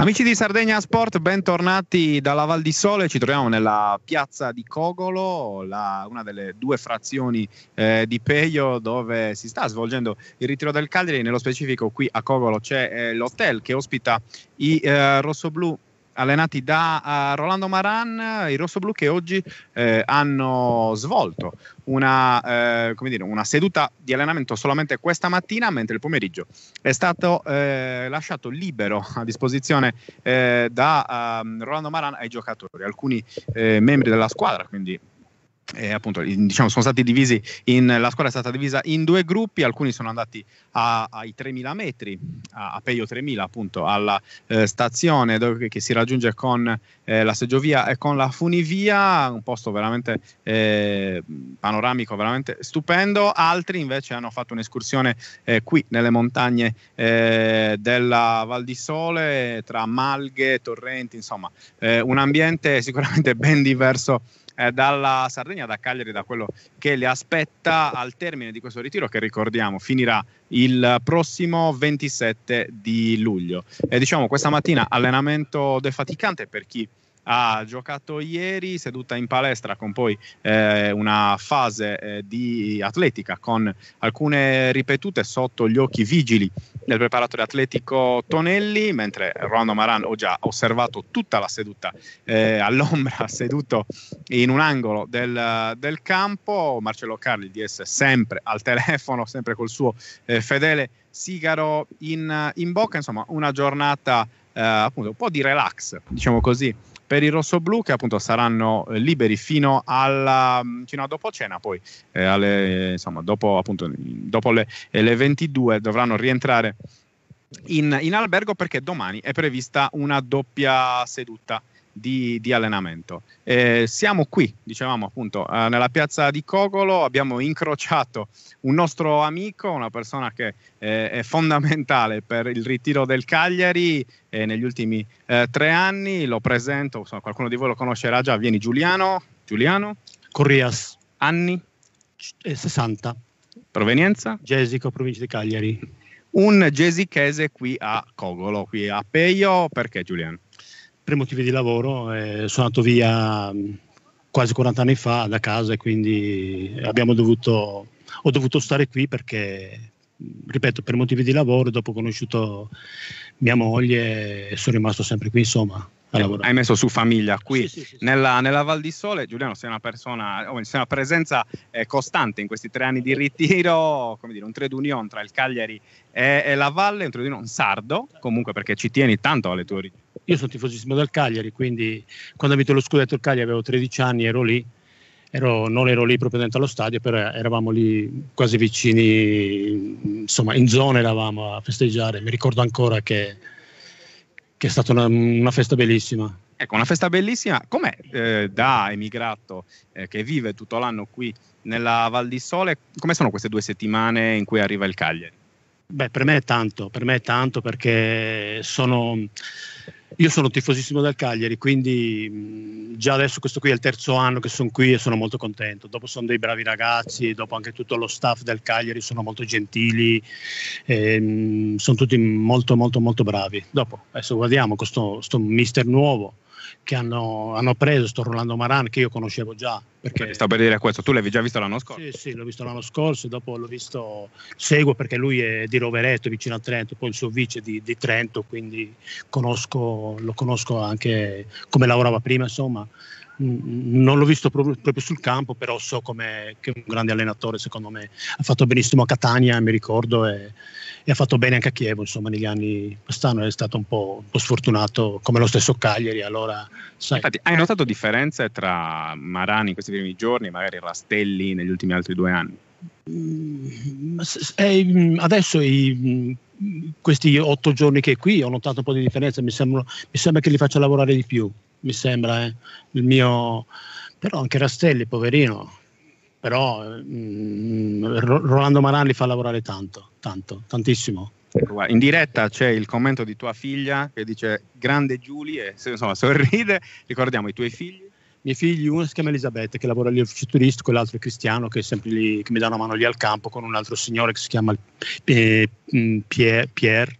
Amici di Sardegna Sport, bentornati dalla Val di Sole. Ci troviamo nella piazza di Cogolo, la, una delle due frazioni eh, di Peio dove si sta svolgendo il ritiro del Cagliari. Nello specifico, qui a Cogolo c'è eh, l'hotel che ospita i eh, rossoblù allenati da uh, Rolando Maran, i rossoblù che oggi eh, hanno svolto una, eh, dire, una, seduta di allenamento solamente questa mattina, mentre il pomeriggio è stato eh, lasciato libero a disposizione eh, da uh, Rolando Maran ai giocatori, alcuni eh, membri della squadra, quindi eh, appunto, diciamo, sono stati divisi in, la squadra è stata divisa in due gruppi, alcuni sono andati a, ai 3000 metri, a, a Peio 3000 appunto, alla eh, stazione dove, che si raggiunge con eh, la seggiovia e con la funivia, un posto veramente eh, panoramico, veramente stupendo, altri invece hanno fatto un'escursione eh, qui nelle montagne eh, della Val di Sole, tra malghe, torrenti, insomma un ambiente sicuramente ben diverso eh, dalla Sardegna, da Cagliari, da quello che le aspetta al termine di questo ritiro che ricordiamo finirà il prossimo 27 di luglio. E diciamo questa mattina allenamento defaticante per chi ha giocato ieri seduta in palestra con poi eh, una fase eh, di atletica con alcune ripetute sotto gli occhi vigili del preparatore atletico Tonelli, mentre Rolando Maran ho già osservato tutta la seduta eh, all'ombra, seduto in un angolo del, del, campo, Marcello Carli di essere sempre al telefono, sempre col suo eh, fedele sigaro in, in, bocca, insomma una giornata eh, appunto un po' di relax, diciamo così, per i rossoblù che appunto saranno eh, liberi fino, alla, mm, fino a dopo cena, poi eh, alle, insomma, dopo, appunto, dopo le, eh, le 22 dovranno rientrare in, in, albergo perché domani è prevista una doppia seduta di, di allenamento. Eh, siamo qui, dicevamo appunto, eh, nella piazza di Cogolo, abbiamo incrociato un nostro amico, una persona che eh, è fondamentale per il ritiro del Cagliari eh, negli ultimi eh, tre anni, lo presento, insomma, qualcuno di voi lo conoscerà già, vieni Giuliano. Giuliano? Corrias. Anni? 60. Provenienza? Gesico, provincia di Cagliari. Un gesichese qui a Cogolo, qui a Peio, perché Giuliano? Per motivi di lavoro. Eh, sono andato via mm, quasi 40 anni fa da casa e quindi dovuto, ho dovuto stare qui perché, ripeto, per motivi di lavoro, dopo ho conosciuto mia moglie, sono rimasto sempre qui, insomma. Hai messo su famiglia qui sì, sì, sì, nella, nella, Val di Sole. Giuliano, sei una persona, sei una presenza eh, costante in questi tre anni di ritiro, come dire, un trade union tra il Cagliari e, e la Valle, un trade union sardo, comunque perché ci tieni tanto alle tue origini. Io sono tifosissimo del Cagliari, quindi quando ho vinto lo scudetto il Cagliari avevo 13 anni, ero lì. Ero, non ero lì proprio dentro allo stadio, però eravamo lì quasi vicini, insomma in zona eravamo a festeggiare. Mi ricordo ancora che che è stata una, una festa bellissima. Ecco, una festa bellissima. Com'è eh, da emigrato eh, che vive tutto l'anno qui nella Val di Sole? Come sono queste due settimane in cui arriva il Cagliari? Beh, per me è tanto, per me è tanto perché sono io sono tifosissimo del Cagliari, quindi già adesso questo qui è il terzo anno che sono qui e sono molto contento. Dopo sono dei bravi ragazzi, dopo anche tutto lo staff del Cagliari sono molto gentili, ehm, sono tutti molto molto molto bravi. Dopo adesso guardiamo questo mister nuovo che hanno, hanno, preso, sto Rolando Maran che io conoscevo già. Perché... Sta per dire questo, tu l'avevi già visto l'anno scorso? Sì, sì, l'ho visto l'anno scorso, dopo l'ho visto, seguo perché lui è di Rovereto, vicino a Trento, poi il suo vice è di, di Trento, quindi conosco, lo conosco anche come lavorava prima, insomma non l'ho visto proprio, proprio, sul campo, però so che è un grande allenatore, secondo me. Ha fatto benissimo a Catania, mi ricordo, e, e ha fatto bene anche a Chievo, insomma, negli anni. Quest'anno è stato un po', un po sfortunato, come lo stesso Cagliari. Allora. Infatti, hai notato differenze tra Marani in questi primi giorni e magari Rastelli negli ultimi altri due anni? Mm, eh, adesso i, questi otto giorni che è qui ho notato un po' di differenza, mi sembra, mi sembra che li faccia lavorare di più mi sembra, eh. il mio... però anche Rastelli, poverino, però mm, Rolando Maran li fa lavorare tanto, tanto, tantissimo. In diretta c'è il commento di tua figlia che dice grande Giulia, insomma sorride, ricordiamo i tuoi figli. Miei figli, uno si chiama Elisabetta che lavora lì all'ufficio turistico, l'altro è Cristiano che è sempre lì, che mi dà una mano lì al campo con un altro signore che si chiama eh, mm, Pierre, Pierre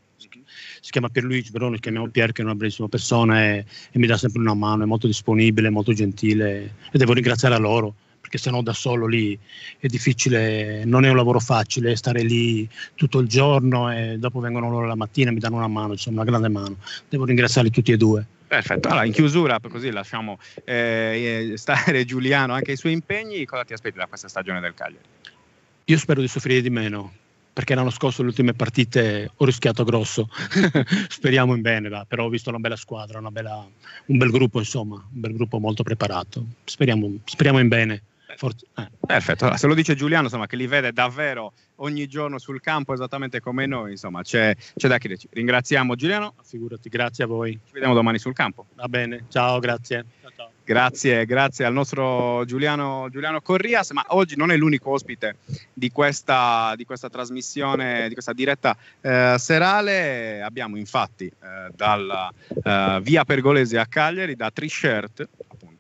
si chiama Pierluigi, però noi chiamiamo Pier che è una bellissima persona e, e mi dà sempre una mano, è molto disponibile, molto gentile e devo ringraziare a loro perché se no da solo lì è difficile, non è un lavoro facile stare lì tutto il giorno e dopo vengono loro la mattina e mi danno una mano, insomma una grande mano. Devo ringraziarli tutti e due. Perfetto, allora in chiusura così lasciamo eh, stare Giuliano anche ai suoi impegni, cosa ti aspetti da questa stagione del Cagliari? Io spero di soffrire di meno, perché l'anno scorso le ultime partite ho rischiato grosso, speriamo in bene, va. però ho visto una bella squadra, una bella, un bel gruppo insomma, un bel gruppo molto preparato, speriamo, speriamo in bene. Forse, eh. Perfetto, se lo dice Giuliano, insomma, che li vede davvero ogni giorno sul campo esattamente come noi, insomma, c'è, c'è da chiederci. Ringraziamo Giuliano. Figurati, grazie a voi. Ci vediamo domani sul campo. Va bene, ciao, grazie. Ciao, ciao. Grazie, grazie al nostro Giuliano, Giuliano, Corrias, ma oggi non è l'unico ospite di questa, di questa trasmissione, di questa diretta eh, serale. Abbiamo infatti eh, dalla eh, via Pergolesi a Cagliari, da Trishirt,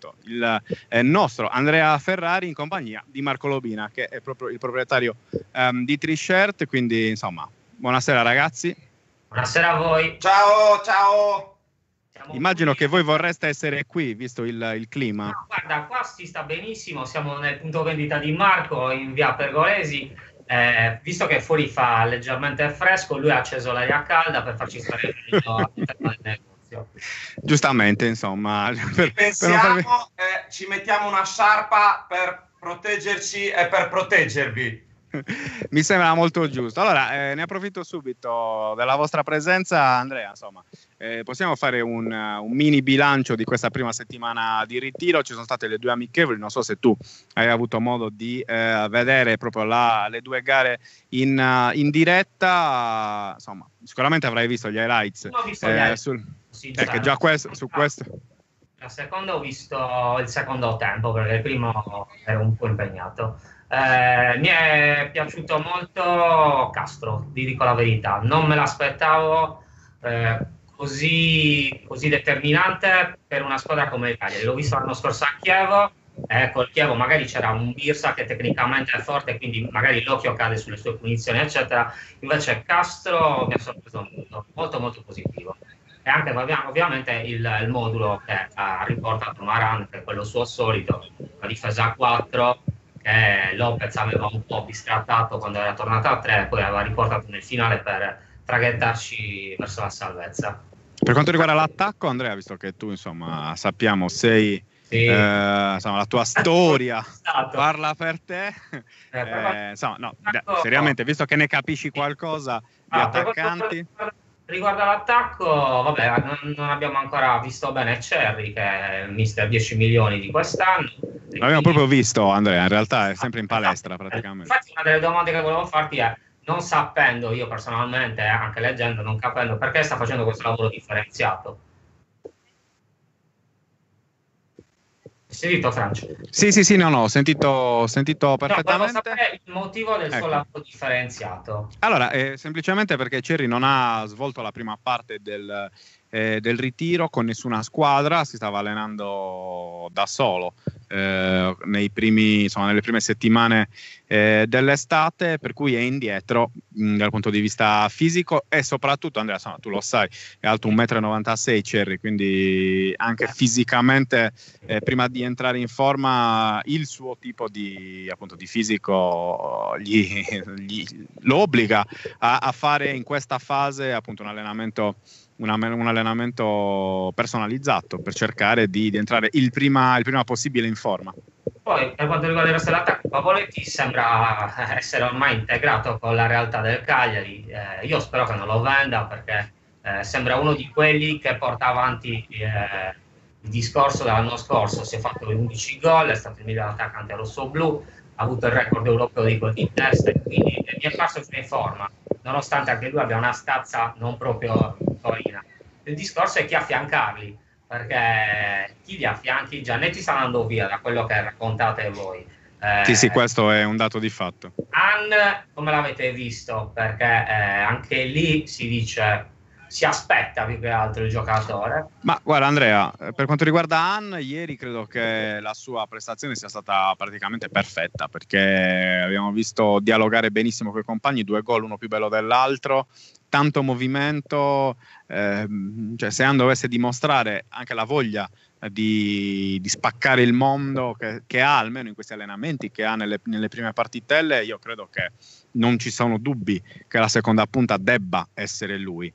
appunto, il eh, nostro Andrea Ferrari in compagnia di Marco Lobina, che è proprio il proprietario ehm, di Trishirt. Quindi, insomma, buonasera ragazzi. Buonasera a voi. Ciao, ciao. Siamo Immagino qui. che voi vorreste essere qui, visto il, il clima. No, guarda, qua si sta benissimo, siamo nel punto vendita di Marco in via Pergolesi. Eh, visto che fuori fa leggermente fresco, lui ha acceso l'aria calda per farci stare all'interno del negozio. Giustamente, insomma. Per, Pensiamo, per eh, ci mettiamo una sciarpa per proteggerci e per proteggervi. Mi sembra molto giusto. Allora, eh, ne approfitto subito della vostra presenza, Andrea. Insomma, eh, possiamo fare un, un, mini bilancio di questa prima settimana di ritiro. Ci sono state le due amichevoli. Non so se tu hai avuto modo di eh, vedere proprio la, le due gare in, uh, in, diretta. Insomma, sicuramente avrai visto gli highlights. ho visto gli highlights. Sul, sì, già, già questo, su questo. La seconda ho visto il secondo tempo perché il primo ero un po' impegnato. Eh, mi è piaciuto molto Castro, vi dico la verità, non me l'aspettavo eh, così, così, determinante per una squadra come l'Italia. L'ho visto l'anno scorso a Chievo, eh, col Chievo magari c'era un Birsa che tecnicamente è forte, quindi magari l'occhio cade sulle sue punizioni, eccetera. Invece Castro mi ha sorpreso molto, molto, molto positivo. E anche ovviamente il, il modulo che ha riportato Maran, che è quello suo solito, la difesa a 4 che Lopez aveva un po' bistrattato quando era tornato a 3 poi aveva riportato nel finale per traghettarci verso la salvezza. Per quanto riguarda l'attacco, Andrea, visto che tu insomma sappiamo sei sì. eh, insomma, la tua storia parla per te, eh, eh, insomma, no, seriamente, visto che ne capisci qualcosa di ah, attaccanti. Per, Riguardo all'attacco, vabbè, non, non, abbiamo ancora visto bene Cherry, che è il mister 10 milioni di quest'anno. L'abbiamo proprio visto, Andrea, in realtà è sempre in palestra praticamente. Infatti una delle domande che volevo farti è, non sapendo io personalmente, anche leggendo, non capendo perché sta facendo questo lavoro differenziato sentito Francia? Sì, sì, sì, no, no, ho sentito, sentito perfettamente. No, sapere il motivo del ecco. suo lavoro differenziato. Allora, eh, semplicemente perché Cerri non ha svolto la prima parte del, eh, del ritiro con nessuna squadra, si stava allenando da solo eh, primi, insomma, nelle prime settimane eh, dell'estate, per cui è indietro mh, dal punto di vista fisico e soprattutto, Andrea, insomma, tu lo sai, è alto 1,96 m Cerri, quindi anche fisicamente eh, prima di entrare in forma il suo tipo di, appunto, di fisico gli, gli, lo obbliga a, a fare in questa fase appunto un allenamento una, un allenamento personalizzato per cercare di, di entrare il prima, il prima, possibile in forma. Poi per quanto riguarda il resto dell'attacco, Pavoletti sembra essere ormai integrato con la realtà del Cagliari. Eh, io spero che non lo venda perché eh, sembra uno di quelli che porta avanti eh, il discorso dell'anno scorso. Si è fatto 11 gol, è stato il miglior attaccante rosso-blu, ha avuto il record europeo di gol di testa, quindi mi è parso in forma, nonostante anche lui abbia una stazza non proprio Torino. Il discorso è chi affiancarli, perché chi li affianchi, Giannetti sta andando via da quello che raccontate voi. Eh, sì, sì, questo è un dato di fatto. Ann, come l'avete visto? Perché eh, anche lì si dice si aspetta più che altro il giocatore. Ma guarda Andrea, per quanto riguarda Ann, ieri credo che la sua prestazione sia stata praticamente perfetta perché abbiamo visto dialogare benissimo con i compagni, due gol, uno più bello dell'altro, tanto movimento, eh, cioè se Ando dovesse dimostrare anche la voglia di, di spaccare il mondo che, che, ha almeno in questi allenamenti, che ha nelle, nelle prime partitelle, io credo che non ci sono dubbi che la seconda punta debba essere lui.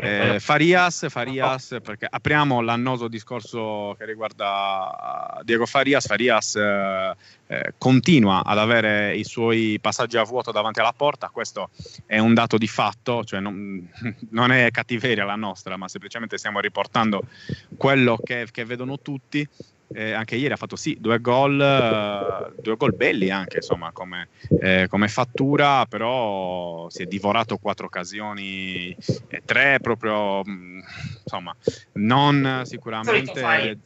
Eh, Farias, Farias, perché apriamo l'annoso discorso che riguarda Diego Farias. Farias eh, eh, continua ad avere i suoi passaggi a vuoto davanti alla porta, questo è un dato di fatto, cioè non, non è cattiveria la nostra, ma semplicemente stiamo riportando quello che, che vedono tutti eh, anche ieri ha fatto sì due gol, uh, due gol belli anche insomma come, eh, come, fattura, però si è divorato quattro occasioni, e tre proprio mh, mm, insomma non sicuramente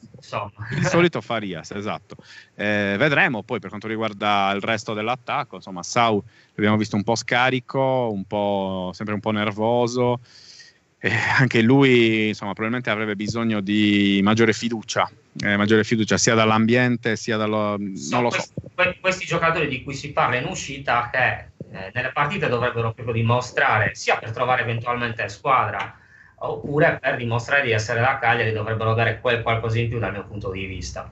il solito Farias, esatto. Eh, vedremo poi per quanto riguarda il resto dell'attacco, insomma Sau l'abbiamo visto un po' scarico, un po', sempre un po' nervoso. Eh, anche lui insomma, probabilmente avrebbe bisogno di maggiore fiducia eh, maggiore fiducia sia dall'ambiente sia dallo... non lo so. Questi, questi giocatori di cui si parla in uscita che eh, nelle partite dovrebbero proprio dimostrare sia per trovare eventualmente squadra oppure per dimostrare di essere la Cagliari dovrebbero avere quel qualcosa in più dal mio punto di vista.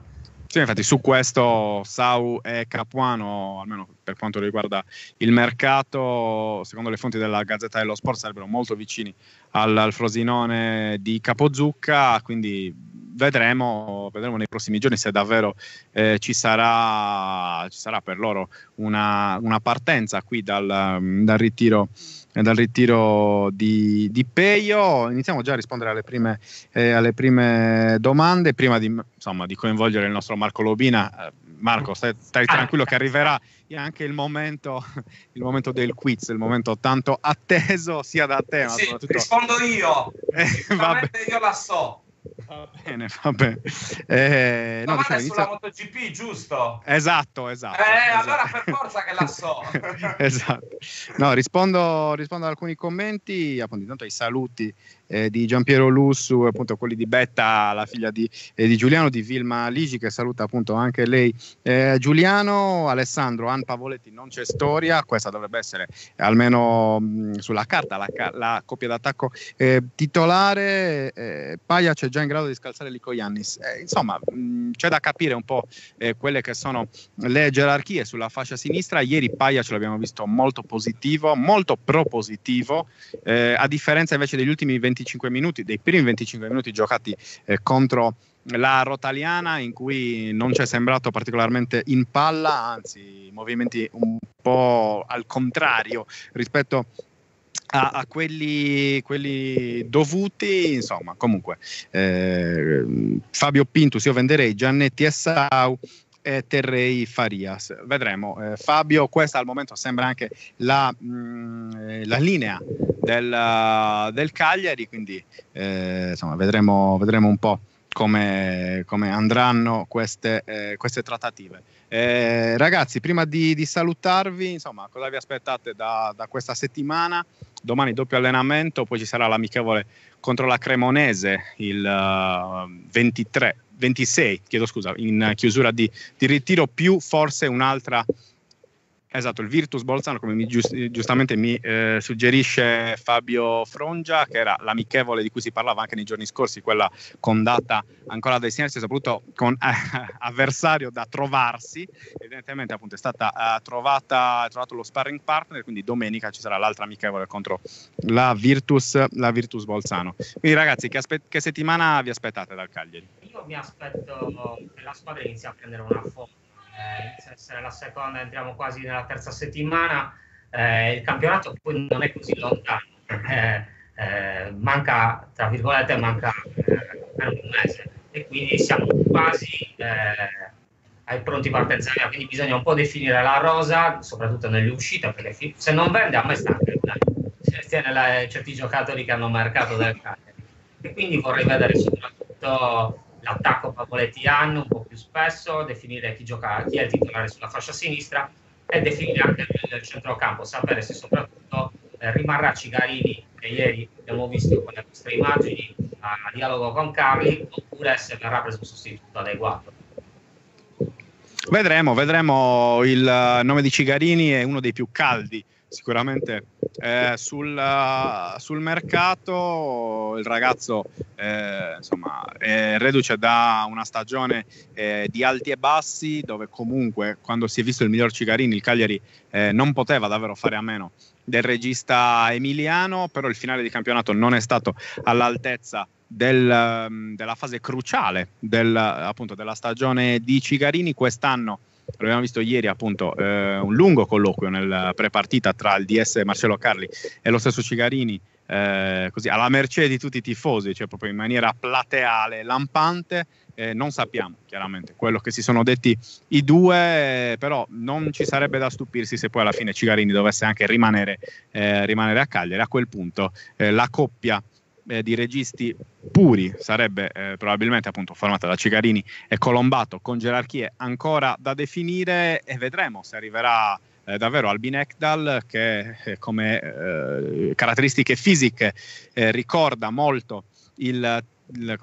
Sì, infatti su questo Sau e Capuano, almeno per quanto riguarda il mercato, secondo le fonti della Gazzetta dello Sport sarebbero molto vicini al, al Frosinone di Capozucca, quindi vedremo, vedremo nei prossimi giorni se davvero eh, ci, sarà, ci, sarà, per loro una, una partenza qui dal, dal ritiro dal ritiro di, di, Peio. Iniziamo già a rispondere alle prime, eh, alle prime domande. Prima di, insomma, di, coinvolgere il nostro Marco Lobina, eh, Marco, stai, stai, tranquillo che arriverà anche il momento, il momento, del quiz, il momento tanto atteso sia da te. Sì, ma soprattutto... Rispondo io, eh, io la so. Va bene, va bene. Eh, no, diciamo, inizia... sulla MotoGP, giusto? Esatto, esatto. Eh, esatto. allora per forza che la so. esatto. No, rispondo, rispondo ad alcuni commenti, appunto, intanto ai saluti eh, di Giampiero Lussu, appunto quelli di Betta, la figlia di, eh, di, Giuliano, di Vilma Ligi, che saluta appunto anche lei. Eh, Giuliano, Alessandro, An Pavoletti, non c'è storia, questa dovrebbe essere almeno mh, sulla carta la, la, coppia d'attacco eh, titolare. Eh, Paia c'è già in grado di scalzare Lico Iannis. Eh, insomma, mh, c'è da capire un po' quelle che sono le gerarchie sulla fascia sinistra. Ieri Paia ce l'abbiamo visto molto positivo, molto propositivo, a differenza invece degli ultimi 20 25 minuti, dei primi 25 minuti giocati eh, contro la Rotaliana in cui non ci è sembrato particolarmente in palla, anzi movimenti un po' al contrario rispetto a, a quelli, quelli, dovuti, insomma, comunque eh, Fabio Pintus io venderei Giannetti e Sau e terrei Farias. Vedremo. Eh, Fabio, questa al momento sembra anche la, mh, mm, la linea del, del, Cagliari, quindi eh, insomma, vedremo, vedremo, un po' come, come andranno queste, eh, queste trattative. Eh, ragazzi, prima di, di, salutarvi, insomma, cosa vi aspettate da, da, questa settimana? Domani doppio allenamento, poi ci sarà l'amichevole contro la Cremonese il uh, 23 26, chiedo scusa, in chiusura di, di ritiro, più forse un'altra Esatto, il Virtus Bolzano, come mi giust- giustamente mi eh, suggerisce Fabio Frongia, che era l'amichevole di cui si parlava anche nei giorni scorsi, quella con data ancora da destinarsi, soprattutto con eh, avversario da trovarsi. Evidentemente appunto è stata eh, trovata, trovato lo sparring partner, quindi domenica ci sarà l'altra amichevole contro la Virtus, la Virtus Bolzano. Quindi ragazzi, che, aspe- che settimana vi aspettate dal Cagliari? Io mi aspetto che la squadra inizi a prendere una eh, inizia a essere la seconda, entriamo quasi nella terza settimana, eh, il campionato poi non è così lontano, eh, eh manca, tra virgolette, manca eh, un mese e quindi siamo quasi eh, ai pronti partenza quindi bisogna un po' definire la rosa, soprattutto nelle uscite, perché se non vende a me sta certi giocatori che hanno marcato del Cagliari. E quindi vorrei vedere soprattutto l'attacco Pavoletti hanno un po' più spesso, definire chi gioca, chi è il titolare sulla fascia sinistra e definire anche il centrocampo, sapere se soprattutto eh, rimarrà Cigarini, che ieri abbiamo visto con le nostre immagini, a, a dialogo con Carli, oppure se verrà preso un sostituto adeguato. Vedremo, vedremo il nome di Cigarini è uno dei più caldi sicuramente eh, sul, uh, sul, mercato il ragazzo eh, insomma, è reduce da una stagione eh, di alti e bassi dove comunque quando si è visto il miglior Cigarini il Cagliari eh, non poteva davvero fare a meno del regista emiliano, però il finale di campionato non è stato all'altezza del, um, della fase cruciale del, appunto, della stagione di Cigarini. Quest'anno abbiamo visto ieri appunto eh, un lungo colloquio nel prepartita tra il DS Marcello Carli e lo stesso Cigarini. Eh, così alla mercé di tutti i tifosi, cioè proprio in maniera plateale, lampante, eh, non sappiamo chiaramente quello che si sono detti i due, però non ci sarebbe da stupirsi se poi alla fine Cigarini dovesse anche rimanere, eh, rimanere a Cagliari. A quel punto eh, la coppia eh, di registi puri sarebbe eh, probabilmente appunto formata da Cigarini e Colombato con gerarchie ancora da definire e vedremo se arriverà eh, davvero Albin Ekdal che eh, come eh, caratteristiche fisiche eh, ricorda molto il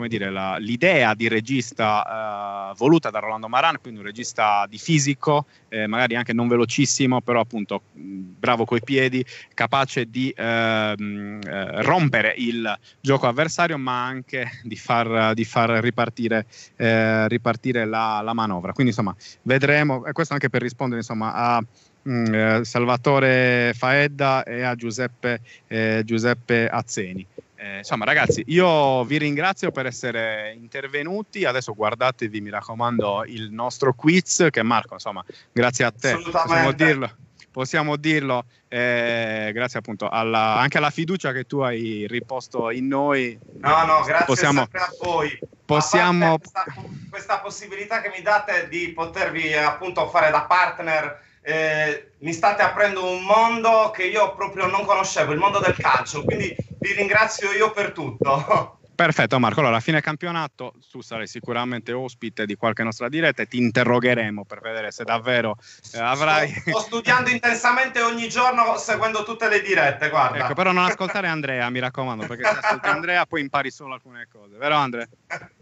dire, la, l'idea di regista uh, voluta da Rolando Maran, quindi un regista di fisico, eh, magari anche non velocissimo, però appunto bravo coi piedi, capace di uh, uh, rompere il gioco avversario, ma anche di far, di far ripartire, eh, ripartire la, la, manovra. Quindi insomma vedremo, e questo anche per rispondere insomma a mm, Salvatore Faedda e a Giuseppe, eh, Giuseppe Azzeni. Eh, insomma, ragazzi, io vi ringrazio per essere intervenuti. Adesso guardatevi, mi raccomando, il nostro quiz. Che Marco, insomma, grazie a te. Possiamo dirlo. Possiamo dirlo eh, grazie appunto alla, anche alla fiducia che tu hai riposto in noi. No, no, grazie possiamo, a voi. Possiamo... Questa, questa possibilità che mi date di potervi appunto fare da partner eh, mi state aprendo un mondo che io proprio non conoscevo, il mondo del calcio, quindi vi ringrazio io per tutto. Perfetto Marco, allora a fine campionato tu sarai sicuramente ospite di qualche nostra diretta e ti interrogheremo per vedere se davvero eh, avrai... Sto, sto, studiando intensamente ogni giorno seguendo tutte le dirette, guarda. Ecco, però non ascoltare Andrea, mi raccomando, perché se ascolti Andrea poi impari solo alcune cose, vero Andrea?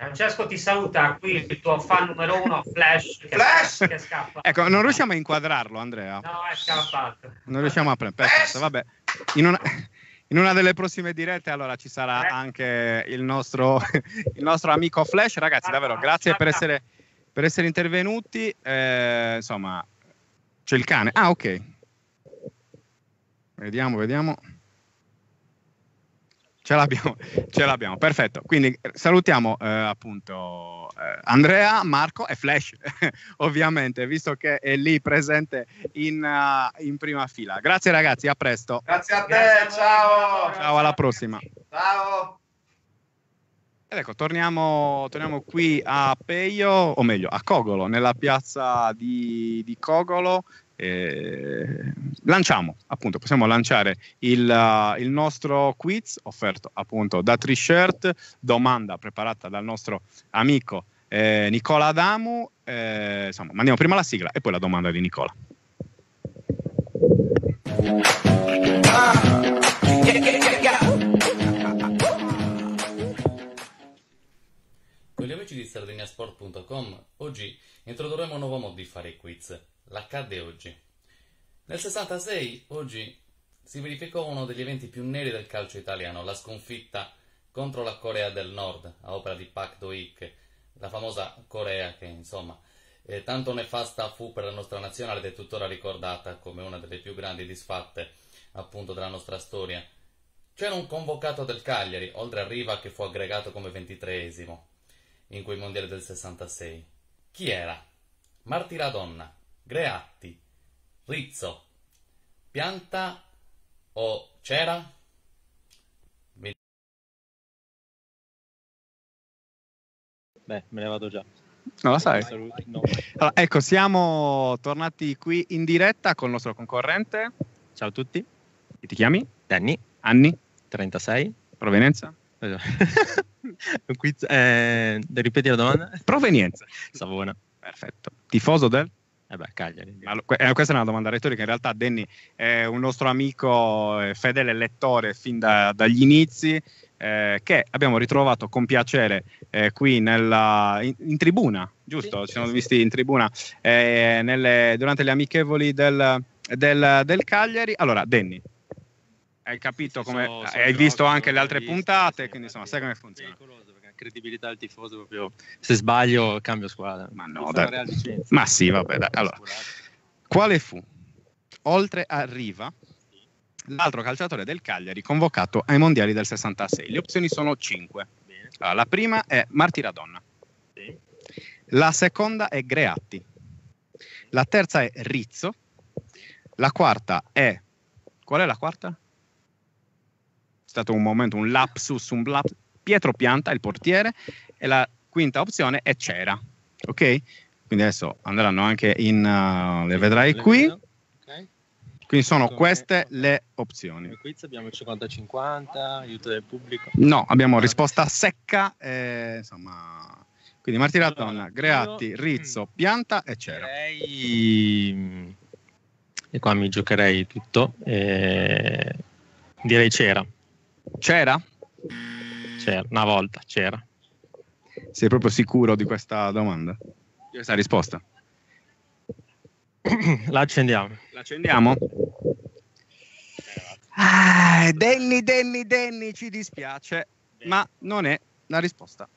Francesco ti saluta qui il tuo fan numero uno Flash che, Flash! che scappa. Ecco non riusciamo a inquadrarlo Andrea. No è scappato. Non riusciamo a prendere vabbè. In una, in una, delle prossime dirette allora ci sarà eh. anche il nostro, il nostro amico Flash. Ragazzi davvero grazie per essere, per essere intervenuti. Eh, insomma c'è il cane. Ah ok. Vediamo vediamo Ce l'abbiamo, ce l'abbiamo, perfetto. Quindi salutiamo eh, appunto eh, Andrea, Marco e Flash, ovviamente, visto che è lì presente in, uh, in, prima fila. Grazie ragazzi, a presto. Grazie a te, Grazie ciao. Ciao, alla prossima. Ciao. Ed ecco, torniamo, torniamo, qui a Peio, o meglio a Cogolo, nella piazza di, di Cogolo, eh, lanciamo, appunto, possiamo lanciare il, uh, il, nostro quiz offerto appunto da T-Shirt, domanda preparata dal nostro amico eh, Nicola Adamu. Eh, insomma, mandiamo prima la sigla e poi la domanda di Nicola. Con gli amici di sardiniasport.com oggi introdurremo un nuovo modo di fare i quiz l'accadde oggi. Nel 66, oggi, si verificò uno degli eventi più neri del calcio italiano, la sconfitta contro la Corea del Nord, a opera di Pak Do-ik, la famosa Corea che, insomma, eh, tanto nefasta fu per la nostra nazionale ed è tuttora ricordata come una delle più grandi disfatte, appunto, della nostra storia. C'era un convocato del Cagliari, oltre a Riva che fu aggregato come ventitreesimo in quei mondiali del 66. Chi era? Marti Radonna. Greatti, Rizzo, Pianta o Cera? Beh, me ne vado già. Non la sai? No. Allora, ecco, siamo tornati qui in diretta con il nostro concorrente. Ciao a tutti. Chi ti chiami? Danny. Anni? 36. Provenienza? Quiz, eh, ripeti la domanda? Provenienza. Savona. Perfetto. Tifoso del? Eh beh, Cagliari. Ma, eh, questa è una domanda retorica. In realtà, Danny è un nostro amico, eh, fedele lettore fin da, dagli inizi. Eh, che abbiamo ritrovato con piacere eh, qui nella, in, in, tribuna, giusto? Ci siamo visti in tribuna eh, nelle, durante le amichevoli del, del, del Cagliari. Allora, Denny, hai capito come So- so hai visto anche le altre puntate, sì, quindi insomma, sai come funziona. Credibilità del tifoso proprio se sbaglio cambio squadra. Ma no, dai. Ma sì, vabbè, dai. Allora, quale fu, oltre a Riva, l'altro calciatore del Cagliari convocato ai mondiali del 66? Le opzioni sono 5. Bene. Allora, la prima è Marti Radonna, Sì. la seconda è Greatti, la terza è Rizzo, la quarta è... Qual è la quarta? È stato un momento, un lapsus, un bla- Pietro Pianta, il portiere, e la quinta opzione è Cera, ok? Quindi adesso andranno anche in... uh, le vedrai qui, quindi sono queste le opzioni. Come quiz abbiamo il 50-50, aiuto del pubblico. No, abbiamo risposta secca, eh, insomma... Quindi Marti Allora, Greatti, Rizzo, Pianta e Cera. Direi... E qua mi giocherei tutto. eh, Direi c'era. C'era? C'era, una volta c'era. Sei proprio sicuro di questa domanda? Di questa risposta? La accendiamo. L'accendiamo? Ah, Denny, Denny, Denny, ci dispiace, ma non è la risposta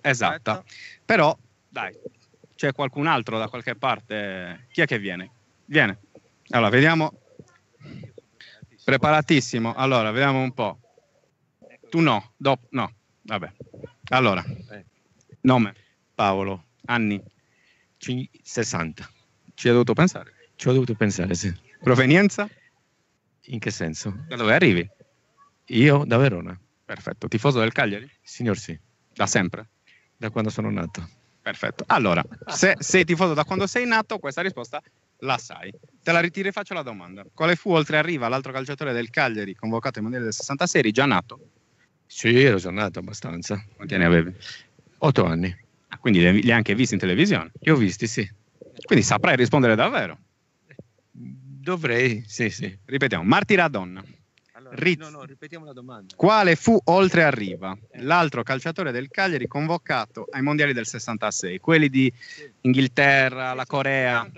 esatta. Però, dai, c'è qualcun altro da qualche parte. Chi è che viene? Viene. Allora, vediamo. Preparatissimo. Allora, vediamo un po'. Tu no, dopo, no, vabbè. Allora, nome, Paolo, anni, cin- 60. ci hai dovuto pensare. Ci ho dovuto pensare, sì. Provenienza? In che senso? Da dove arrivi? Io da Verona. Perfetto. Tifoso del Cagliari? Signor sì, Da sempre? da quando sono nato. Perfetto. Allora, se sei tifoso da quando sei nato, questa risposta la sai. Te la ritiro e faccio la domanda. Quale fu, oltre a Riva, l'altro calciatore del Cagliari convocato ai mondiali del 66, eri già nato? Sì, ero già nato abbastanza. Quanti anni avevi? Otto anni. Ah, quindi li li hai anche visti in televisione. Li ho visti, sì. Quindi saprai rispondere davvero. Dovrei, sì, sì. Ripetiamo, Marti Radonna. Rizzo. No, no, ripetiamo la domanda. Quale fu, oltre a Riva, l'altro calciatore del Cagliari convocato ai mondiali del 66? Quelli di Inghilterra, la Corea.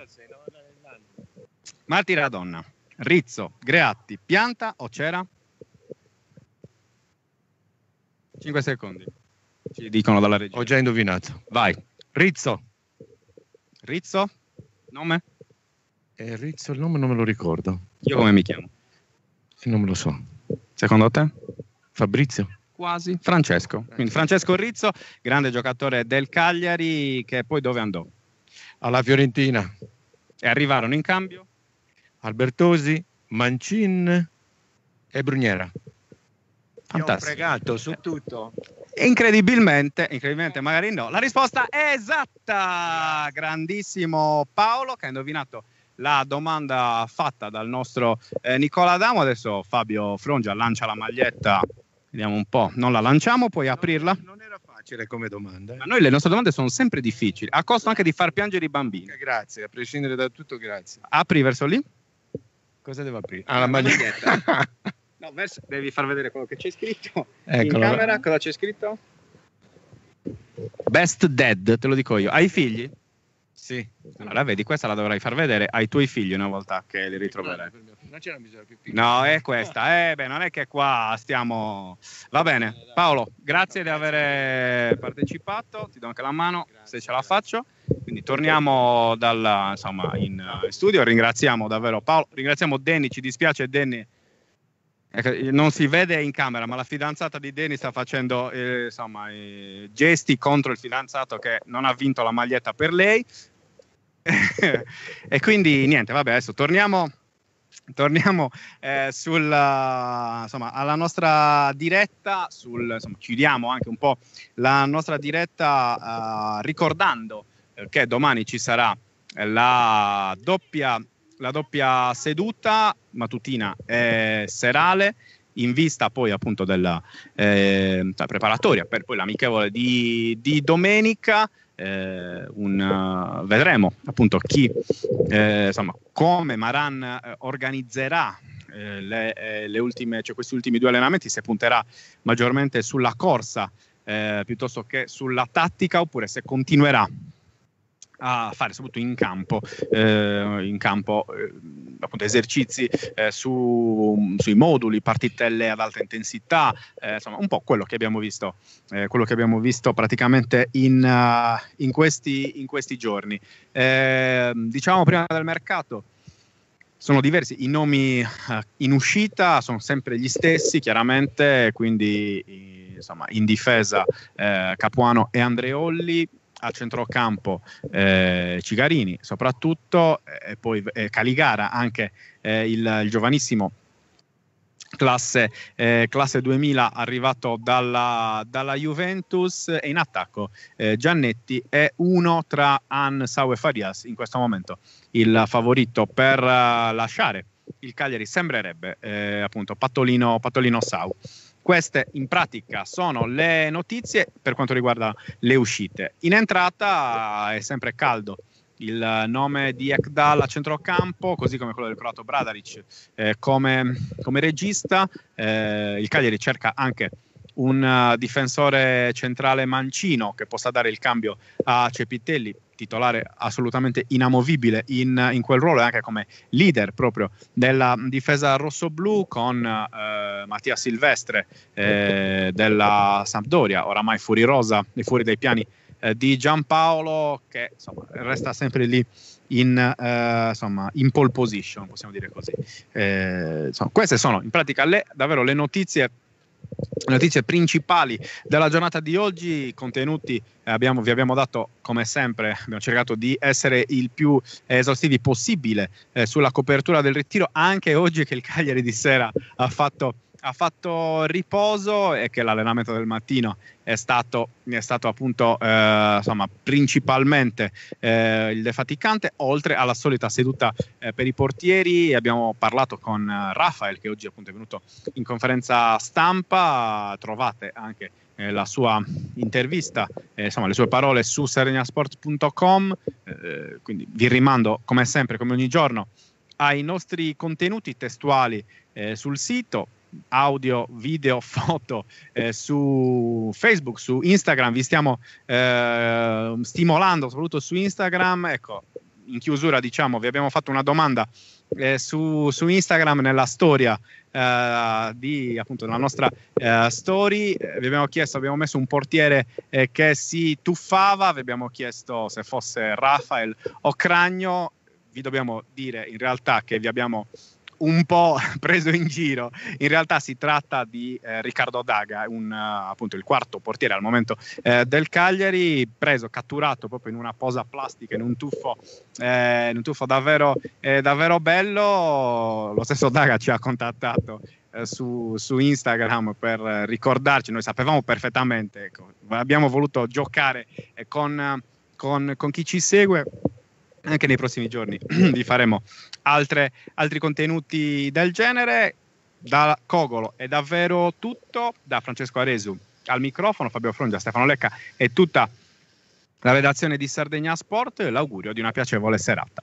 Marti Radonna, Rizzo, Greatti, Pianta o Cera? 5 secondi. Ci dicono dalla regia. Ho già indovinato. Vai. Rizzo. Rizzo? Nome? Eh, Rizzo, il nome non me lo ricordo. Io come mi chiamo? Non me lo so. Secondo te? Fabrizio. Quasi. Francesco. Quindi Francesco Rizzo, grande giocatore del Cagliari, che poi dove andò? Alla Fiorentina. E arrivarono in cambio? Albertosi, Mancin e Bruniera. Fantastico. fregato su tutto. Incredibilmente, incredibilmente, magari no. La risposta è esatta. Grandissimo Paolo che ha indovinato la domanda fatta dal nostro eh, Nicola Adamo. Adesso Fabio Frongia lancia la maglietta. Vediamo un po'. Non la lanciamo, puoi aprirla? Non era facile come domanda. Ma noi le nostre domande sono sempre difficili, a costo anche di far piangere i bambini. Grazie, a prescindere da tutto, grazie. Apri verso lì. Cosa devo aprire? Ah, la maglietta. No, verso- devi far vedere quello che c'è scritto. In Eccola. camera cosa c'è scritto? Best Dead, te lo dico io. Hai figli? Sì. Allora, vedi, questa la dovrai far vedere ai tuoi figli una volta che li ritroverai. Non c'era bisogno più piccolo. No, è questa. Eh, beh, non è che qua stiamo. Va bene, Paolo, grazie di aver partecipato. Ti do anche la mano se ce la faccio. Quindi torniamo dal, insomma, in, eh, in studio. Ringraziamo davvero Paolo. Ringraziamo Denny. Ci dispiace, Denny. Non si vede in camera, ma la fidanzata di Denny sta facendo eh, insomma, eh, gesti contro il fidanzato che non ha vinto la maglietta per lei. e quindi niente, vabbè, adesso torniamo torniamo eh, sulla, insomma, alla nostra diretta, sul, insomma, chiudiamo anche un po' la nostra diretta eh, ricordando eh, che domani ci sarà eh, la doppia, la doppia seduta mattutina e serale in vista poi appunto della eh, preparatoria per poi l'amichevole di, di domenica. eh, un, eh, vedremo appunto chi, eh, insomma, come Maran eh, organizzerà eh, le, le ultime, cioè questi ultimi due allenamenti, se punterà maggiormente sulla corsa piuttosto che sulla tattica oppure se continuerà a fare soprattutto in campo, eh, in campo eh, appunto, esercizi eh, su, sui moduli, partitelle ad alta intensità, eh, insomma un po' quello che abbiamo visto, eh, quello che abbiamo visto praticamente in, uh, in, questi, in questi, giorni. Eh, diciamo prima del mercato sono diversi, i nomi in uscita sono sempre gli stessi, chiaramente, quindi insomma, in difesa eh, Capuano e Andreolli, a centrocampo eh, Cigarini soprattutto, e poi eh, Caligara anche eh, il, il, giovanissimo classe, eh, classe 2000 arrivato dalla, dalla, Juventus. E in attacco eh, Giannetti è uno tra Ansau e Farias in questo momento il favorito per uh, lasciare il Cagliari. Sembrerebbe eh, appunto Pattolino, Pattolino Sau queste in pratica sono le notizie per quanto riguarda le uscite in entrata è sempre caldo il nome di Ekdal a centrocampo, così come quello del croato Bradaric eh, come, come, regista. Eh, il Cagliari cerca anche un uh, difensore centrale mancino che possa dare il cambio a Cepitelli, titolare assolutamente inamovibile in, in quel ruolo e anche come leader proprio della difesa rosso-blu con uh, Mattia Silvestre eh, della Sampdoria, oramai fuori rosa e fuori dai piani eh, di Giampaolo che insomma, resta sempre lì in, eh, insomma, in pole position, possiamo dire così. Eh, insomma, queste sono in pratica le, davvero le notizie notizie principali della giornata di oggi, contenuti eh, abbiamo, vi abbiamo dato come sempre, abbiamo cercato di essere il più esaustivi possibile eh, sulla copertura del ritiro, anche oggi che il Cagliari di sera ha fatto ha fatto riposo e che l'allenamento del mattino è stato, è stato appunto eh, insomma, principalmente eh, il defaticante, oltre alla solita seduta eh, per i portieri. Abbiamo parlato con eh, Rafael che oggi appunto è venuto in conferenza stampa, trovate anche eh, la sua intervista, eh, insomma le sue parole su seregnasport.com, quindi vi rimando come sempre, come ogni giorno, ai nostri contenuti testuali sul sito audio, video, foto eh, su Facebook, su Instagram, vi stiamo eh, stimolando soprattutto su Instagram. Ecco, in chiusura diciamo, vi abbiamo fatto una domanda eh, su, su, Instagram nella storia eh, di appunto la nostra eh, story. vi abbiamo chiesto, abbiamo messo un portiere eh, che si tuffava, vi abbiamo chiesto se fosse Rafael o Cragno. Vi dobbiamo dire in realtà che vi abbiamo un po' preso in giro. In realtà si tratta di eh, Riccardo Daga, un, uh, appunto il quarto portiere al momento eh, del Cagliari, preso, catturato proprio in una posa plastica, in un tuffo, eh, in un tuffo davvero, eh, davvero bello. Lo stesso Daga ci ha contattato eh, su, su, Instagram per ricordarci, noi sapevamo perfettamente, ecco, abbiamo voluto giocare con, con, con chi ci segue anche nei prossimi giorni vi faremo altre, altri contenuti del genere. Da Cogolo è davvero tutto, da Francesco Aresu al microfono, Fabio Frongia, Stefano Lecca e tutta la redazione di Sardegna Sport. L'augurio di una piacevole serata.